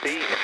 speed.